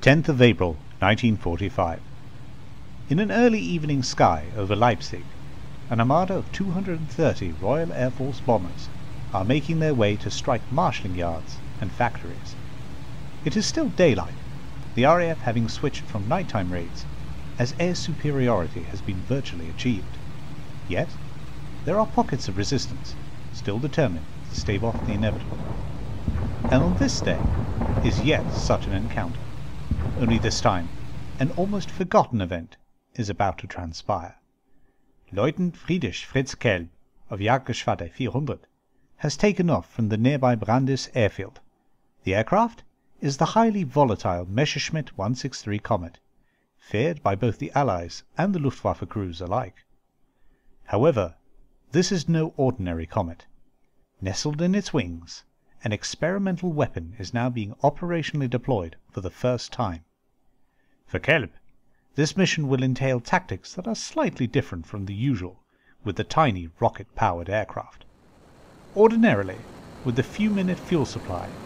the 10th of April, 1945. In an early evening sky over Leipzig, an armada of 230 Royal Air Force bombers are making their way to strike marshalling yards and factories. It is still daylight, the RAF having switched from nighttime raids, as air superiority has been virtually achieved. Yet, there are pockets of resistance, still determined to stave off the inevitable. And on this day is yet such an encounter. Only this time, an almost forgotten event is about to transpire. Leutnant Friedrich Fritz Kelb of Jagdgeschwader 400 has taken off from the nearby Brandis airfield. The aircraft is the highly volatile Messerschmitt 163 Komet, feared by both the Allies and the Luftwaffe crews alike. However, this is no ordinary Komet. Nestled in its wings, an experimental weapon is now being operationally deployed for the first time. For Kelb, this mission will entail tactics that are slightly different from the usual with the tiny rocket-powered aircraft. Ordinarily, with the few-minute fuel supply,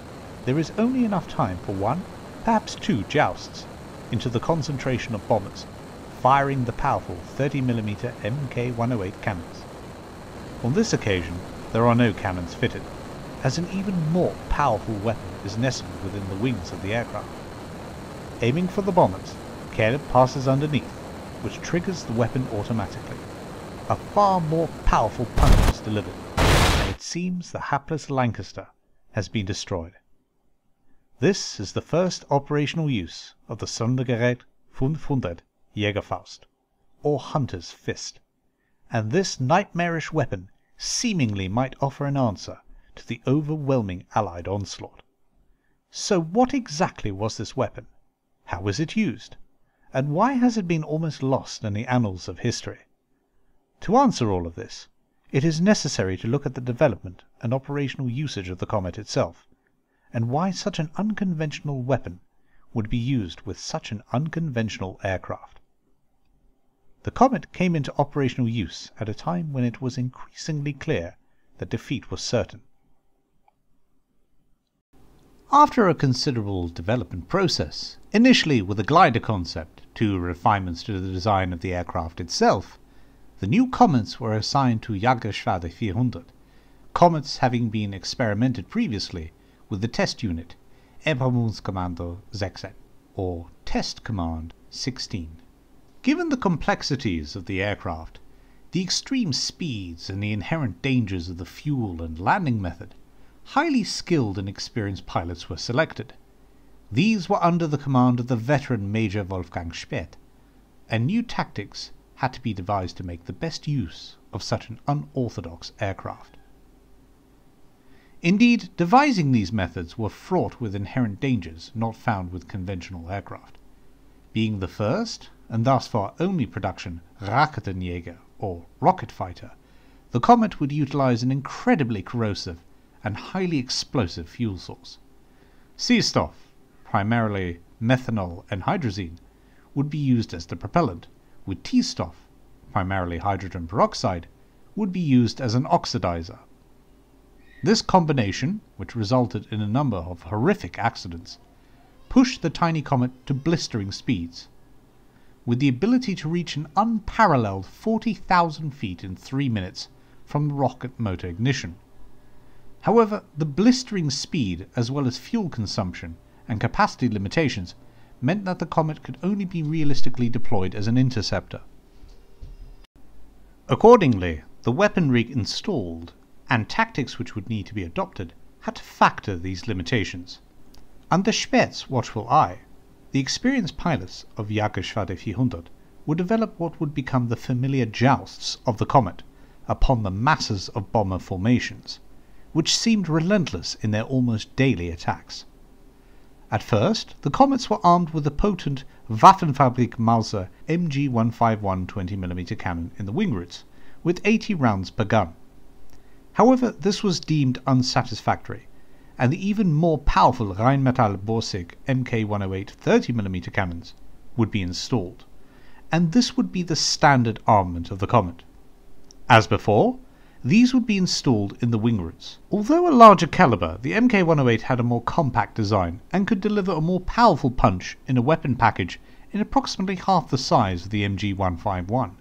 there is only enough time for one, perhaps two jousts into the concentration of bombers, firing the powerful 30mm Mk108 cannons. On this occasion, there are no cannons fitted, as an even more powerful weapon is nestled within the wings of the aircraft. Aiming for the bombers, Kelb passes underneath, which triggers the weapon automatically. A far more powerful punch is delivered, and it seems the hapless Lancaster has been destroyed. This is the first operational use of the Sondergerät 500 Jägerfaust, or Hunter's Fist, and this nightmarish weapon seemingly might offer an answer to the overwhelming Allied onslaught. So what exactly was this weapon? How was it used? And why has it been almost lost in the annals of history? To answer all of this, it is necessary to look at the development and operational usage of the Komet itself, and why such an unconventional weapon would be used with such an unconventional aircraft. The Komet came into operational use at a time when it was increasingly clear that defeat was certain. After a considerable development process, initially with a glider concept, to refinements to the design of the aircraft itself, the new Komets were assigned to Jagdgeschwader 400, Komets having been experimented previously with the test unit Erprobungskommando 16, or Test Command 16. Given the complexities of the aircraft, the extreme speeds and the inherent dangers of the fuel and landing method, highly skilled and experienced pilots were selected. These were under the command of the veteran Major Wolfgang Späte, and new tactics had to be devised to make the best use of such an unorthodox aircraft. Indeed, devising these methods were fraught with inherent dangers not found with conventional aircraft. Being the first, and thus far only production, Raketenjäger, or rocket fighter, the Komet would utilize an incredibly corrosive and highly explosive fuel source. C-Stoff, primarily methanol and hydrazine, would be used as the propellant, with T-Stoff, primarily hydrogen peroxide, would be used as an oxidizer. This combination, which resulted in a number of horrific accidents, pushed the tiny Komet to blistering speeds. With the ability to reach an unparalleled 40,000 feet in three minutes from rocket motor ignition. However, the blistering speed as well as fuel consumption and capacity limitations meant that the Komet could only be realistically deployed as an interceptor. Accordingly, the weaponry installed and tactics which would need to be adopted had to factor these limitations. Under Späte's watchful eye, the experienced pilots of Jagdgeschwader 400 would develop what would become the familiar jousts of the Komet upon the masses of bomber formations which seemed relentless in their almost daily attacks. At first, the Komets were armed with the potent Waffenfabrik Mauser MG 151 20mm cannon in the wing roots, with 80 rounds per gun. However, this was deemed unsatisfactory, and the even more powerful Rheinmetall Borsig Mk 108 30mm cannons would be installed, and this would be the standard armament of the Komet. As before, these would be installed in the wing roots. Although a larger caliber, the Mk108 had a more compact design and could deliver a more powerful punch in a weapon package in approximately half the size of the MG151.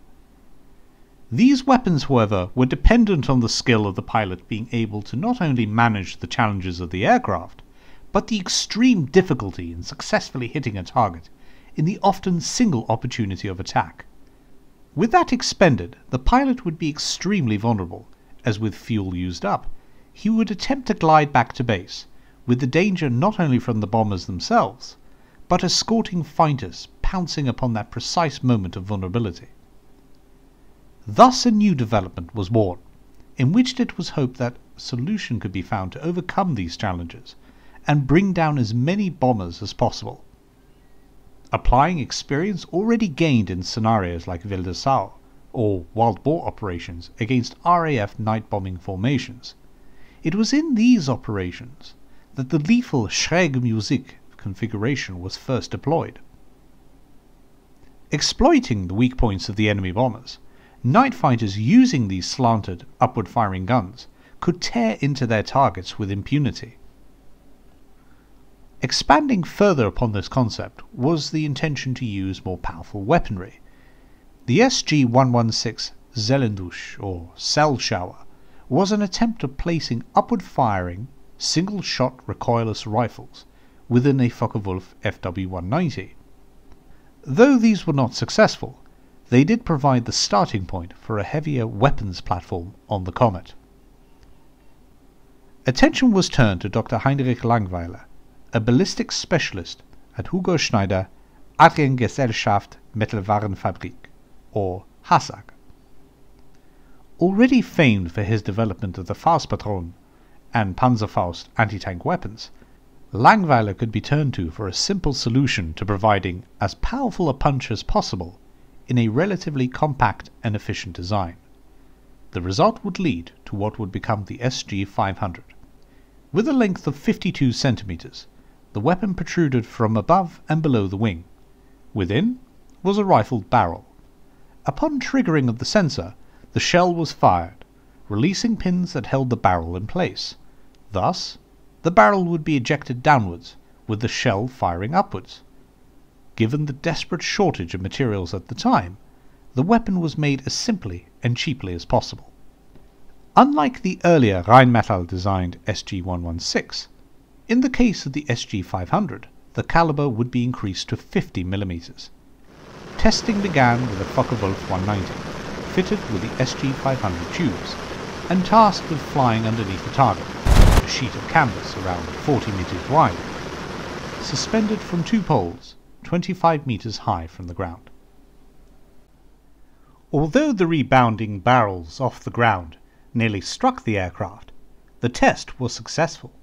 These weapons, however, were dependent on the skill of the pilot being able to not only manage the challenges of the aircraft, but the extreme difficulty in successfully hitting a target in the often single opportunity of attack. With that expended, the pilot would be extremely vulnerable, as with fuel used up, he would attempt to glide back to base, with the danger not only from the bombers themselves, but escorting fighters pouncing upon that precise moment of vulnerability. Thus a new development was born, in which it was hoped that a solution could be found to overcome these challenges and bring down as many bombers as possible. Applying experience already gained in scenarios like Wilde Sau or wild boar operations against RAF night bombing formations, it was in these operations that the lethal Schräge Musik configuration was first deployed. Exploiting the weak points of the enemy bombers, night fighters using these slanted, upward firing guns could tear into their targets with impunity. Expanding further upon this concept was the intention to use more powerful weaponry. The SG 116 Zellendusche, or Cell Shower, was an attempt at placing upward firing, single shot recoilless rifles within a Focke-Wulf FW 190. Though these were not successful, they did provide the starting point for a heavier weapons platform on the Comet. Attention was turned to Dr. Heinrich Langweiler, a ballistics specialist at Hugo Schneider Gesellschaft Metallwarenfabrik, or HASAG. Already famed for his development of the Faustpatron and Panzerfaust anti-tank weapons, Langweiler could be turned to for a simple solution to providing as powerful a punch as possible in a relatively compact and efficient design. The result would lead to what would become the SG-500. With a length of 52 centimeters, the weapon protruded from above and below the wing. Within was a rifled barrel. Upon triggering of the sensor, the shell was fired, releasing pins that held the barrel in place. Thus, the barrel would be ejected downwards, with the shell firing upwards. Given the desperate shortage of materials at the time, the weapon was made as simply and cheaply as possible. Unlike the earlier Rheinmetall designed SG 116, in the case of the SG-500, the caliber would be increased to 50 mm. Testing began with a Focke-Wulf 190, fitted with the SG-500 tubes, and tasked with flying underneath the target, a sheet of canvas around 40 meters wide, suspended from two poles 25 meters high from the ground. Although the rebounding barrels off the ground nearly struck the aircraft, the test was successful.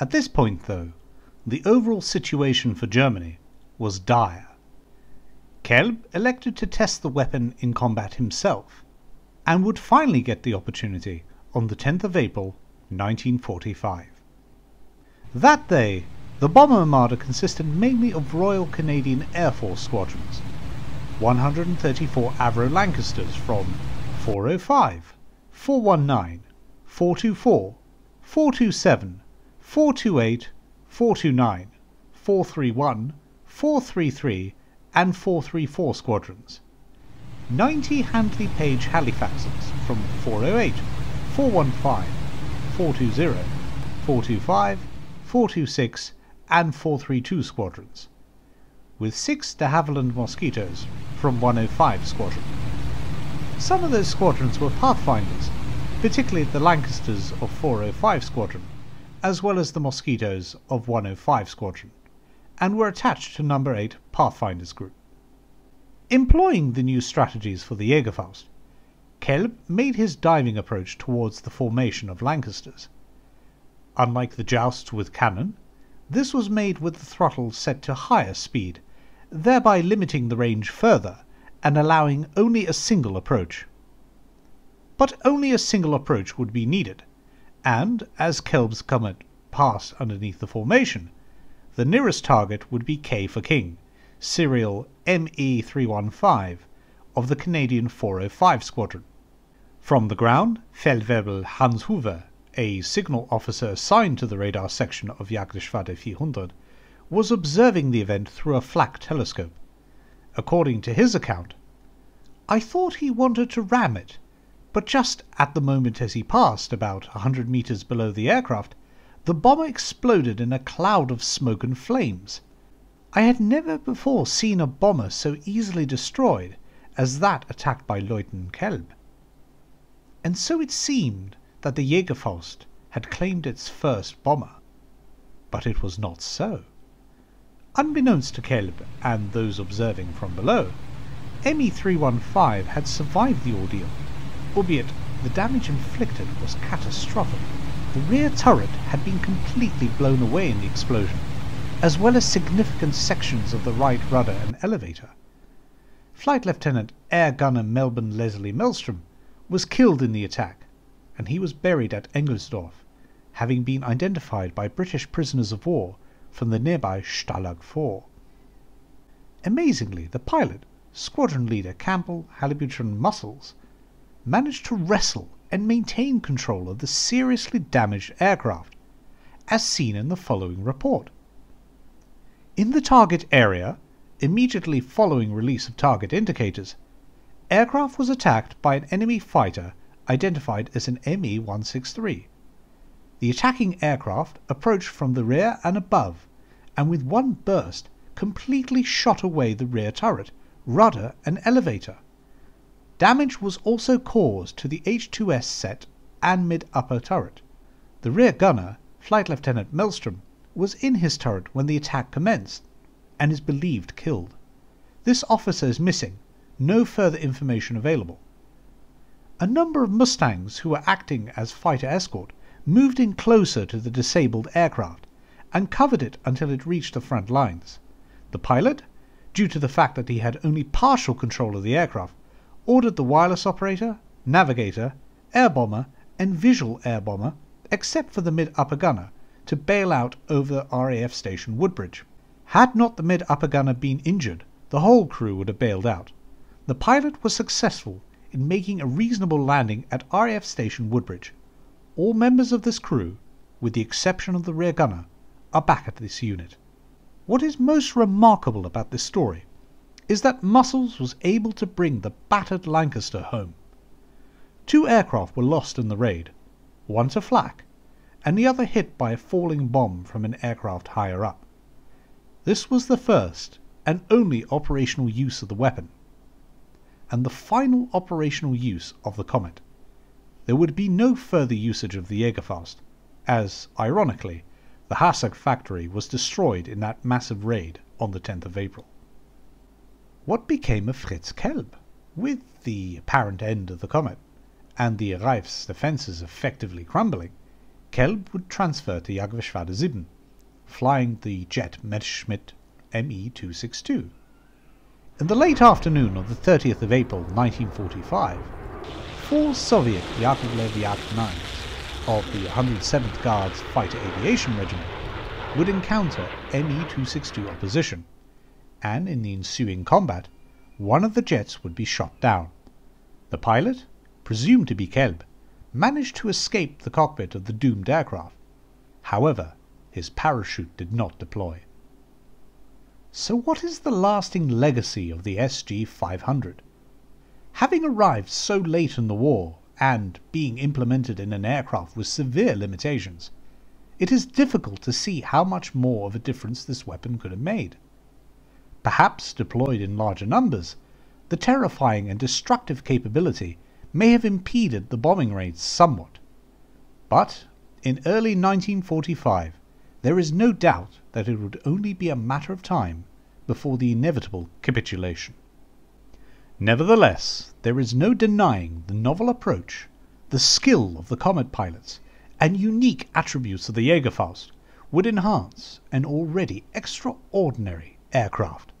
At this point, though, the overall situation for Germany was dire. Kelb elected to test the weapon in combat himself, and would finally get the opportunity on the 10th of April 1945. That day, the bomber armada consisted mainly of Royal Canadian Air Force squadrons, 134 Avro Lancasters from 405, 419, 424, 427, 428, 429, 431, 433, and 434 squadrons. 90 Handley Page Halifaxes from 408, 415, 420, 425, 426, and 432 squadrons, with 6 de Havilland Mosquitoes from 105 Squadron. Some of those squadrons were Pathfinders, particularly the Lancasters of 405 Squadron, as well as the Mosquitoes of 105 Squadron, and were attached to No. 8 Pathfinders Group. Employing the new strategies for the Jägerfaust, Kelb made his diving approach towards the formation of Lancasters. Unlike the jousts with cannon, this was made with the throttle set to higher speed, thereby limiting the range further and allowing only a single approach. But only a single approach would be needed, and as Kelb's Komet passed underneath the formation, the nearest target would be K for King, serial ME315 of the Canadian 405 Squadron. From the ground, Feldwebel Hans Hoover, a signal officer assigned to the radar section of Jagdgeschwader 400, was observing the event through a flak telescope. According to his account, I thought he wanted to ram it, but just at the moment as he passed, about a hundred meters below the aircraft, the bomber exploded in a cloud of smoke and flames. I had never before seen a bomber so easily destroyed as that attacked by Lieutenant Kelb. And so it seemed that the Jägerfaust had claimed its first bomber. But it was not so. Unbeknownst to Kelb and those observing from below, ME 315 had survived the ordeal, albeit the damage inflicted was catastrophic. The rear turret had been completely blown away in the explosion, as well as significant sections of the right rudder and elevator. Flight Lieutenant Air Gunner Melborn Leslie Melstrom was killed in the attack, and he was buried at Engelsdorf, having been identified by British prisoners of war from the nearby Stalag 4. Amazingly, the pilot, squadron leader Campbell Halliburton Mussells, managed to wrestle and maintain control of the seriously damaged aircraft, as seen in the following report. In the target area, immediately following release of target indicators, aircraft was attacked by an enemy fighter identified as an ME 163. The attacking aircraft approached from the rear and above, and with one burst completely shot away the rear turret, rudder, and elevator. Damage was also caused to the H2S set and mid upper turret. The rear gunner, Flight Lieutenant Melstrom, was in his turret when the attack commenced, and is believed killed. This officer is missing, no further information available. A number of Mustangs who were acting as fighter escort moved in closer to the disabled aircraft and covered it until it reached the front lines. The pilot, due to the fact that he had only partial control of the aircraft, ordered the wireless operator, navigator, air bomber, and visual air bomber, except for the mid upper gunner, to bail out over RAF station Woodbridge. Had not the mid upper gunner been injured, the whole crew would have bailed out. The pilot was successful in making a reasonable landing at RAF station Woodbridge. All members of this crew, with the exception of the rear gunner, are back at this unit. What is most remarkable about this story is that Mussells was able to bring the battered Lancaster home. Two aircraft were lost in the raid, one to flak, and the other hit by a falling bomb from an aircraft higher up. This was the first and only operational use of the weapon, and the final operational use of the Komet. There would be no further usage of the Jägerfaust, as, ironically, the HASAG factory was destroyed in that massive raid on the 10th of April. What became of Fritz Kelb? With the apparent end of the Komet, and the Reich's defenses effectively crumbling, Kelb would transfer to Jagdgeschwader 7, flying the jet Messerschmitt Me 262. In the late afternoon of the 30th of April 1945, four Soviet Yakovlev Yak 9s of the 107th Guards Fighter Aviation Regiment would encounter Me 262 opposition and in the ensuing combat, one of the jets would be shot down. The pilot, presumed to be Kelb, managed to escape the cockpit of the doomed aircraft. However, his parachute did not deploy. So what is the lasting legacy of the SG-500? Having arrived so late in the war, and being implemented in an aircraft with severe limitations, it is difficult to see how much more of a difference this weapon could have made. Perhaps deployed in larger numbers, the terrifying and destructive capability may have impeded the bombing raids somewhat. But in early 1945, there is no doubt that it would only be a matter of time before the inevitable capitulation. Nevertheless, there is no denying the novel approach, the skill of the Komet pilots, and unique attributes of the Jägerfaust would enhance an already extraordinary aircraft.